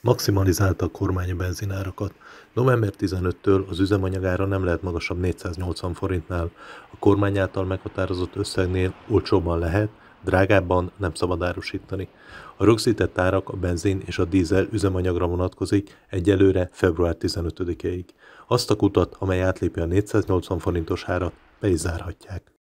Maximalizálta a kormány a benzinárakat. November 15-től az üzemanyagára nem lehet magasabb 480 forintnál, a kormány által meghatározott összegnél olcsóban lehet, drágábban nem szabad árusítani. A rögzített árak a benzin és a dízel üzemanyagra vonatkozik egyelőre február 15-ig. Azt a kutat, amely átlépi a 480 forintos árat, be is zárhatják.